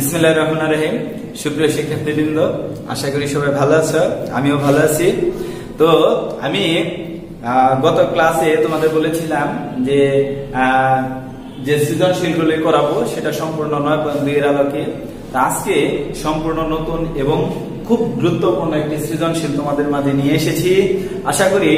বিসমিল্লাহির রহমান রহিম। সুপ্রিয় শিক্ষার্থীবৃন্দ, আশা করি সবাই ভালো আছো, আমিও ভালো আছি। তো আমি গত ক্লাসে তোমাদের বলেছিলাম যে যে সৃজনশীলগুলি করাবো সেটা সম্পূর্ণ নয় পয়েন্ট দুই আলোকে। আজকে সম্পূর্ণ নতুন এবং খুব গুরুত্বপূর্ণ একটি সৃজনশীল তোমাদের মাঝে নিয়ে এসেছি। আশা করি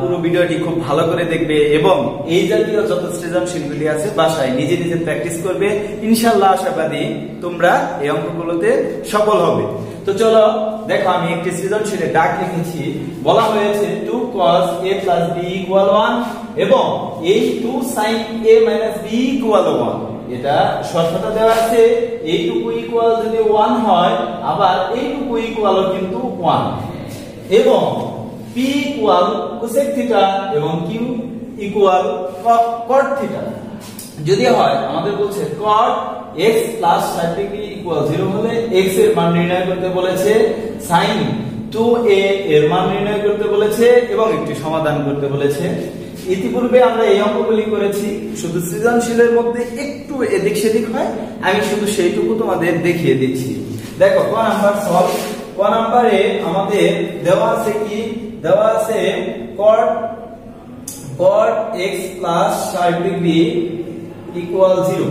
পুরো ভিডিওটি খুব ভালো করে দেখবে এবং এই জাতীয় যত সৃজনশীলগুলি আছে বাসায় নিজে নিজে প্র্যাকটিস করবে। ইনশাল্লাহ আশাবাদী তোমরা এই অঙ্কগুলোতে সফল হবে। তো চলো, দেখো আমি একটি সৃজনশীলের ডাক লিখেছি। বলা হয়েছে two cos a plus b equal 1 এবং এই two sin a minus b equal 1 এটা শর্তটা দেওয়া আছে। এইটুকু ইকুয়াল যদি 1 হয়, আবার এইটুকু ইকুয়ালও কিন্তু 1 এবং p ইকুয়াল cosec থিটা এবং q ইকুয়াল cot থিটা যদি হয়, আমাদের বলছে cot x plus 60 degree equal 0 হলে x এর মান নির্ণয় করতে বলেছে sin 2a এর মান নির্ণয় করতে বলেছে এবং একটি সমাধান করতে বলেছে। ইতিপূর্বে আমরা এই অঙ্কগুলি করেছি, শুধু সৃজনশীলের মধ্যে একটু এদিক সেদিক হয়, আমি শুধু সেইটুকু তোমাদের দেখিয়ে দিচ্ছি। দেখো, ক নাম্বার সলভ ক নাম্বারে আমাদের দেওয়া আছে কি? দেওয়া আছে cot cot x plus 60 degree equal 0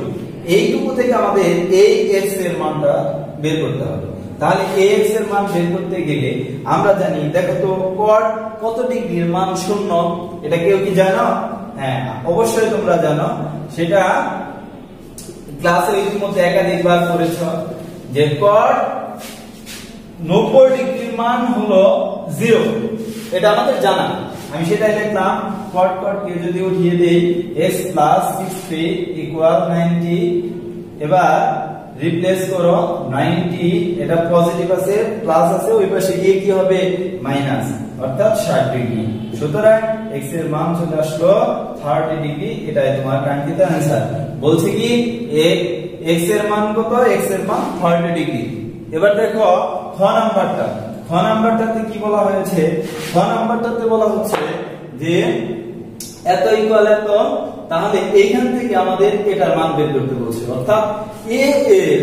এইটুকু থেকে আমাদের এই x এর মানটা বের করতে হবে। তাহলে ax এর মান বের করতে গেলে আমরা জানি, দেখো তো, cot কত ডিগ্রির মান শূন্য? এটা কেউ কি জানো? হ্যাঁ অবশ্যই তোমরা জানো। সেটা ক্লাসে ইতিমধ্যে একাধিকবার করেছ যে cot 90 ডিগ্রির মান হলো 0 এটা আমাদের জানা। আমি সেটাই লিখলাম, cot cot কে যদি উঠিয়ে দেই x 60 ইকুয়াল 90 এবার রিপ্লেস করো 90 এটা পজিটিভ আছে প্লাস আছে, ওই পাশে গিয়ে কি হবে? মাইনাস অর্থাৎ 60 ডিগ্রি সুতরাং x এর মান চলে আসলো 30 ডিগ্রি এটাই তোমার কাঙ্ক্ষিত অ্যান্সার বলছে কি x এর মান কত? X এর মান 30 ডিগ্রি এবার দেখো, খ নাম্বারটা। খ নাম্বারটাতে কি বলা হয়েছে? খ নাম্বারটাতে বলা হচ্ছে যে, এত ইকুয়াল এত তাহলে এইখান থেকে আমাদের এটার মান বের করতে বলছে। অর্থাৎ এ এর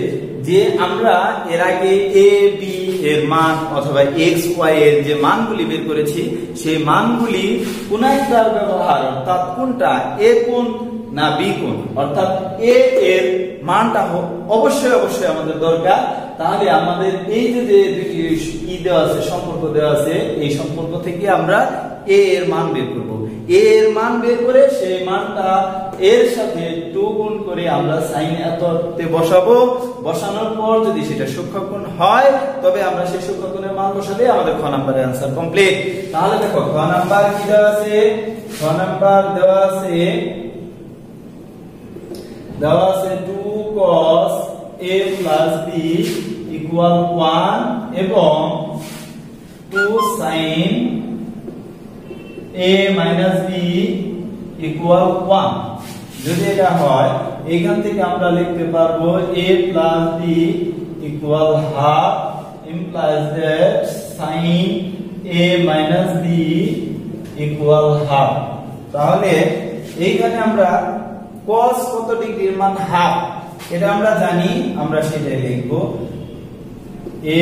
যে আমরা এর আগে এ বি এর মান অথবা এক্স ওয়াই এর যে মানগুলি বের করেছি, সেই মানগুলি কোন একটার ব্যবহার? অর্থাৎ কোনটা? এ কোন না বি কোন অর্থাৎ এ এর মানটা অবশ্যই অবশ্যই আমাদের দরকার। তাহলে আমাদের এই যে যে দুটি ই দেওয়া আছে, সম্পর্ক দেওয়া আছে, এই সম্পর্ক থেকে আমরা এ এর মান বের করব। এর মান বের করে সেই মানটা এর সাথে টু গুণ করে আমরা সাইন এততে বসাবো বসানোর পর যদি সেটা সূক্ষ্মকোণ হয় তবে আমরা সেই সূক্ষ্মকোণের মান বসালে আমাদের খ নাম্বারের आंसर কমপ্লিট তাহলে দেখো খ নাম্বার কি দেওয়া আছে খ নাম্বার দেওয়া আছে দেওয়া আছে 2 cos a plus b equal 1 এবং 2 sin a minus b equal 1 যদি এটা হয়, এখান থেকে আমরা লিখতে পারব a plus b equal half, implies that sin a minus b equal half. তাহলে এইখানে আমরা cos কত ডিগ্রির মান হাফ এটা আমরা জানি, আমরা সেটাই লিখব। এ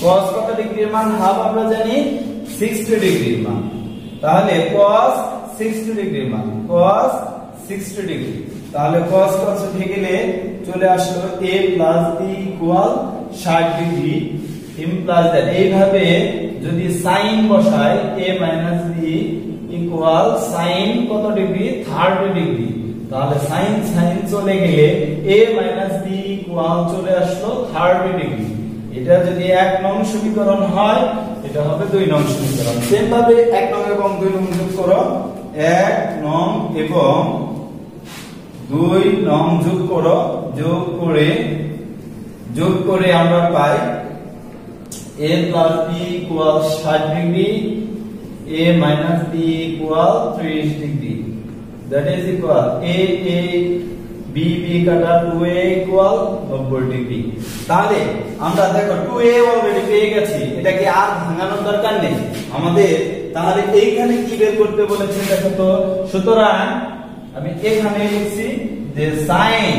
cos কত ডিগ্রির মান হাফ আমরা জানি? 60 ডিগ্রির মান তাহলে cos 60 ডিগ্রির মান cos 60 ডিগ্রি তাহলে cos cos উঠে গেলে চলে আসলো a b equal 60 degree implies that এইভাবে যদি sin বসাই a b ইকুয়াল sin কত ডিগ্রি 30 ডিগ্রি তাহলে sin sin চলে গেলে a b ইকুয়াল চলে আসলো 30 ডিগ্রি এটা যদি এক নং সমীকরণ হয়, এটা হবে দুই নং সমীকরণ। সেম ভাবে এক নং এবং দুই নং যোগ করো। এক নং এবং দুই নং যোগ করো। যোগ করে যোগ করে আমরা পাই a plus b equal 60 degree, a minus b equal 30 degree. That is equal a a b b কাটা 2a ইকুয়াল 90 ডিগ্রি তাহলে আমরা দেখো 2a অলরেডি পেয়ে গেছি, এটাকে আর ভাঙানোর দরকার নেই। আমাদের তাহলে এইখানে কি বের করতে বলেছে দেখো তো? সুতরাং আমি এখানে লিখছি যে sin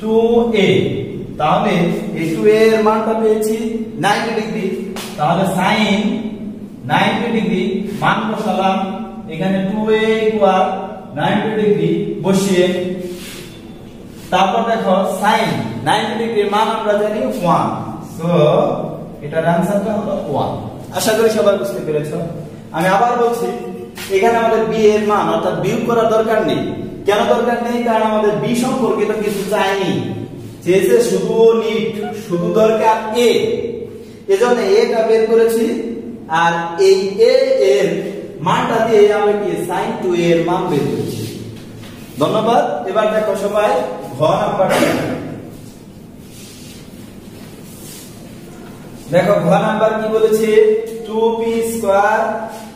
টু এ তাহলে এই টু এর মানটা পেয়েছি 90 ডিগ্রি তাহলে সাইন 90 ডিগ্রি মান বসালাম। এখানে 2a ইকুয়াল 90 ডিগ্রি বসিয়ে তারপর দেখো সাইন 90 ডিগ্রি মান আমরা জানি 1 সো এটার आंसरটা হলো 1 আশা করি সবাই বুঝতে পেরেছ। আমি আবার বলছি, এখানে আমাদের b এর মান, অর্থাৎ বিয়োগ করার দরকার নেই। কেন দরকার নেই? কারণ আমাদের b সম্পর্কিত কিছু চাইনি। চেয়েছে শুধু নিট শুধু দরকার a এজন্য এটা বের করেছি। আর এই a এর মানটা দিয়ে আমরা কি, sin 2 এর মান বের করেছি। ধন্যবাদ। এবার দেখো সবাই ঘ নাম্বার দেখো ঘ নাম্বার কি বলেছে? 2p square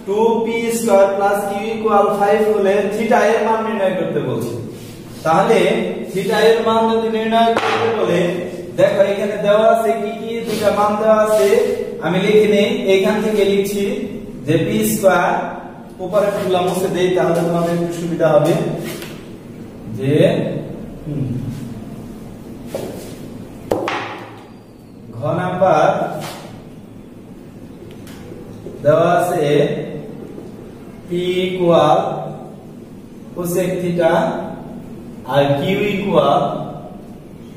2p square plus q equal 5 হলে থিটা এর মান নির্ণয় করতে বলছে। তাহলে থিটা এর মান যদি নির্ণয় করতে বলে, দেখো, এখানে দেওয়া আছে কি কি? দুটা মান দেওয়া আছে। আমি লিখে নেই। এখান থেকে লিখছি যে p স্কয়ার উপরে তুললাম মুছে দেই, তাহলে তোমাদের একটু সুবিধা হবে। যে আর q ইকুয়াল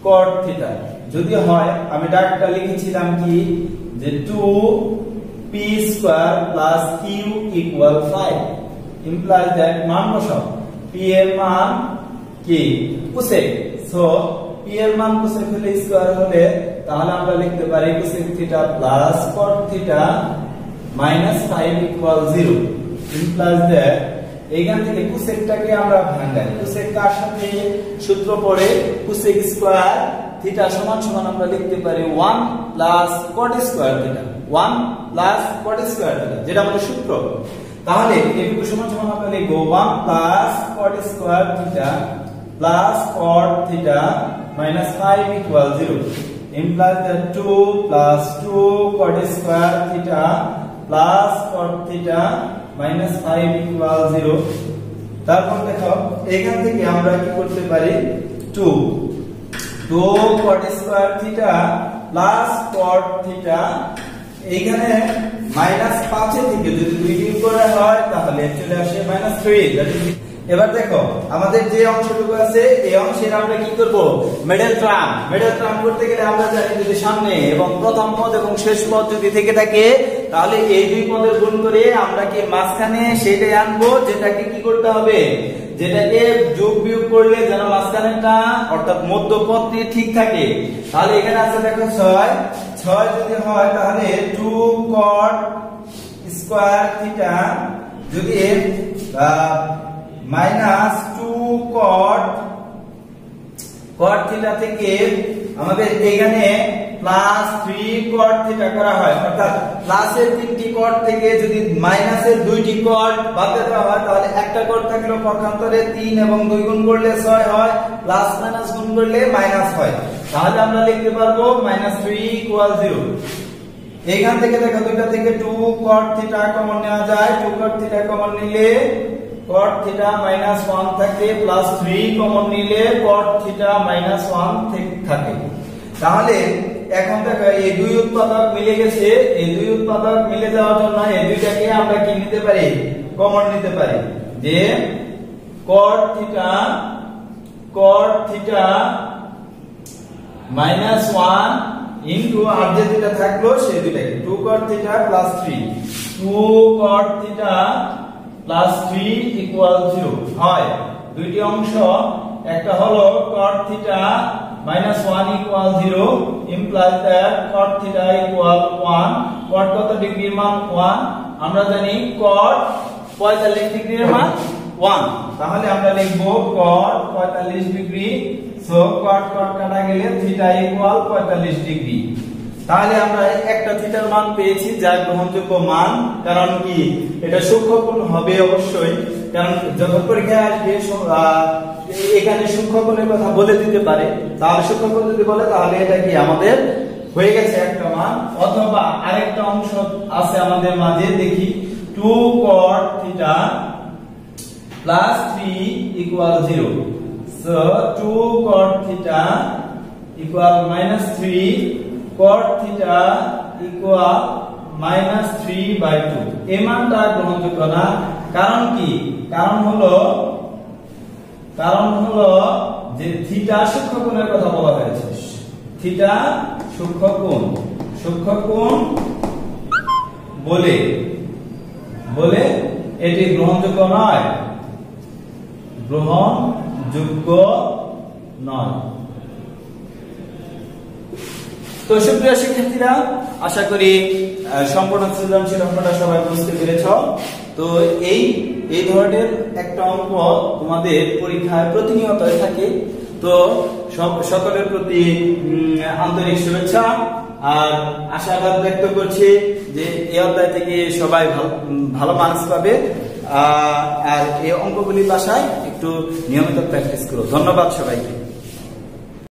কট থিটা যদি হয়, আমি ডাকটা লিখেছিলাম কি? যে 2 p square plus q equal 5 implies that মান বসাও। P এর মান কি? কোসেক সো p এর মান কোসেক হলে স্কয়ার হলে, তাহলে আমরা লিখতে পারি cosec theta plus cot theta minus 5 equal 0 implies that এইখান থেকে কোসেকটাকে আমরা ভাঙাই। কোসেক কার সাথে সূত্র পড়ে? কোসেক স্কয়ার থিটা সমান সমান আমরা লিখতে পারি 1 plus cot square theta 1 plus cot square theta যেটা আমাদের সূত্র। তাহলে এটুকু সমান সমান আমরা লিখব 1 plus cot square theta plus cot theta minus 5 equal 0 implies that 2 plus 2 cot square theta plus cot theta minus 5 equal 0 তারপর দেখো এখান থেকে আমরা কি করতে পারি 2 2 cot square theta plus cot theta এইখানে মাইনাস 5 থেকে যদি দুই বিয়োগ করা হয় তাহলে চলে আসে মাইনাস 3 দ্যাট ইজ এবার দেখো, আমাদের যে অংশটুকু আছে, এই অংশের আমরা কি করব? মিডল টার্ম মিডল ট্রাম করতে গেলে আমরা জানি যদি সামনে, এবং প্রথম পদ এবং শেষ পদ যদি থেকে থাকে, তাহলে এই দুই পদের গুণ করে আমরা কি মাঝখানে সেটাই আনব, যেটাকে কি করতে হবে? যেটাকে যোগ বিয়োগ করলে যেন মাঝখানেরটা, অর্থাৎ মধ্য পদটি ঠিক থাকে। তাহলে এখানে আছে দেখো 6 6 যদি হয়, তাহলে 2 cot স্কোয়ার থিটা যদি minus two cot cot theta থেকে আমাদের এখানে প্লাস থ্রি কট থিটা করা হয়। অর্থাৎ প্লাসের তিনটি কট থেকে যদি মাইনাসের দুইটি কট বাদ হয়, তাহলে একটা কট থাকলে পক্ষান্তরে তিন এবং দুই গুণ করলে ছয় হয় প্লাস মাইনাস গুণ করলে মাইনাস হয়। তাহলে আমরা লিখতে পারব মাইনাস থ্রি ইকুয়াল জিরো এইখান থেকে দেখো দুইটা থেকে টু কট থিটা কমন নেওয়া যায়। টু কট থিটা কমন নিলে cot থিটা মাইনাস ওয়ান থাকে প্লাস থ্রি কমন নিলে cot থিটা মাইনাস ওয়ান থাকে। তাহলে এখন দেখো এই দুই উৎপাদক মিলে গেছে। এই দুই উৎপাদক মিলে যাওয়ার জন্য এই দুইটাকে আমরা কি নিতে পারি? কমন নিতে পারি। যে cot theta cot theta minus one into আর যে দুইটা থাকল, সেই দুইটাকে। Two cot theta plus three two cot theta plus three equal zero হয়। দুইটি অংশ, একটা হলো cot minus one equal zero implies that cot equal one cot কত ডিগ্রির মান? ওয়ান আমরা জানি কট পঁয়তাল্লিশ ডিগ্রির মান? ওয়ান তাহলে আমরা লিখব কট পঁয়তাল্লিশ ডিগ্রি সো কট কট কাটা গেলে? থিটা ইকুয়াল 45 ডিগ্রি তাহলে আমরা একটা থিটার মান পেয়েছি যা গ্রহণযোগ্য মান। কারণ কি? এটা সূক্ষ্মকোণ হবে অবশ্যই। কারণ যখন পরীক্ষায় আসবে এখানে সূক্ষ্মকোণের কথা বলে দিতে পারে। তাহলে সূক্ষ্মকোণ যদি বলে, তাহলে এটা কি আমাদের হয়ে গেছে একটা মান? অথবা আরেকটা অংশ আছে আমাদের মাঝে, দেখি। 2 cot theta plus three equal zero so 2 cot theta equal minus 3 cot theta equal minus 3 by 2 এই মানটা গ্রহণযোগ্য না। কারণ কি? কারণ হলো কারণ হলো যে থিটা সূক্ষ্ম কোণের কথা বলা হয়েছে। থিটা সূক্ষ্ম কোণ। সূক্ষ্ম কোণ বলে বলে এটি গ্রহণযোগ্য নয়। গ্রহণযোগ্য নয়। তো সুপ্রিয় শিক্ষার্থীরা, আশা করি সম্পূর্ণ সৃজনশীল অঙ্কটা সবাই বুঝতে পেরেছ। তো এই এই ধরনের একটা অঙ্ক তোমাদের পরীক্ষায় প্রতিনিয়ত থাকে। তো সকলের প্রতি আন্তরিক শুভেচ্ছা। আর আশাবাদ ব্যক্ত করছি যে এই অধ্যায় থেকে সবাই ভালো মার্কস পাবে। আর এই অঙ্কগুলি বাসায় একটু নিয়মিত প্র্যাকটিস করো। ধন্যবাদ সবাইকে।